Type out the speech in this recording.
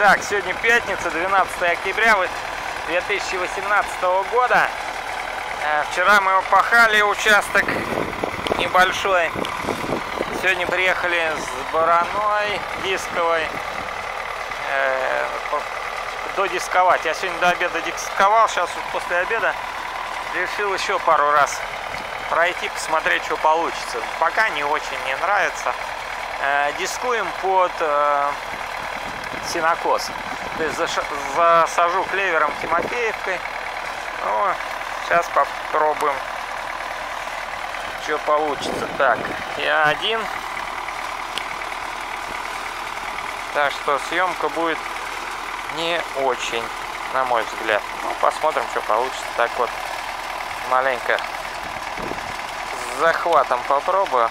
Так, сегодня пятница, 12 октября 2018 года. Э, вчера мы пахали участок небольшой. Сегодня приехали с Бараной, Дисковой, э, додисковать. Я сегодня до обеда дисковал, сейчас вот после обеда решил еще пару раз пройти, посмотреть, что получится. Пока не очень мне нравится. Э, дискуем под э, синокос. То есть засажу клевером Тимофеевкой. Ну, сейчас попробуем, что получится. Так, я один. Так что съемка будет не очень, на мой взгляд. Ну, посмотрим, что получится. Так вот, маленько с захватом попробую.